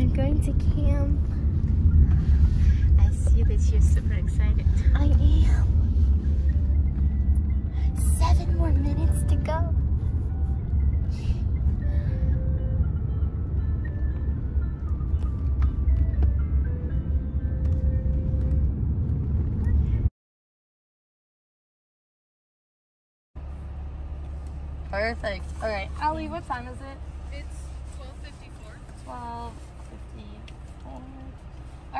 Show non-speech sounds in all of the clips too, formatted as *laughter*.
I'm going to camp. I see that you're super excited. I am. Seven more minutes to go. Perfect. All right, Ally, what time is it? It's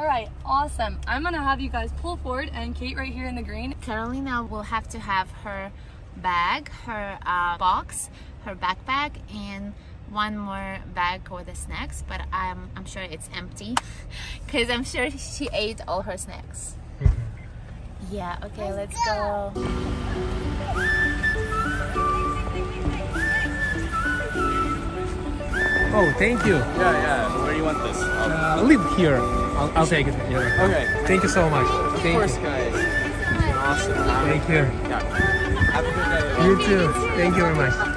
All right, awesome. I'm gonna have you guys pull forward, and Kate right here in the green. Karolina will have to have her bag, her uh, box, her backpack, and one more bag for the snacks. But I'm I'm sure it's empty, *laughs* cause I'm sure she ate all her snacks. yeah. Okay. Let's, go. Oh, thank you. Yeah, yeah. Where do you want this? I'll- Uh, leave here. I'll, I'll take it. Yeah. Okay. Thank you so much. Of Thank course, you. guys. Awesome. Thank you. Yeah. Have a good day. You too. Thank you very much.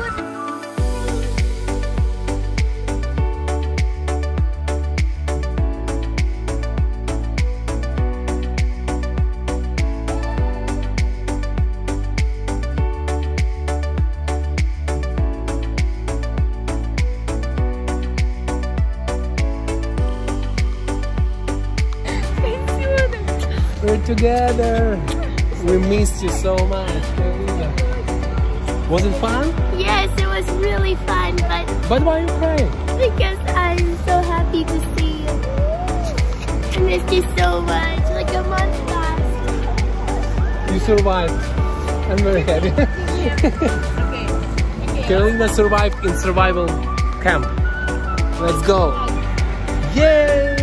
We're together. We missed you so much. Karolina. Was it fun? Yes, it was really fun, but But why are you crying? because I'm so happy to see you. I missed you so much, like a month passed. You survived. I'm very happy. *laughs* *laughs* Karolina survived in survival camp. Let's go. Yay!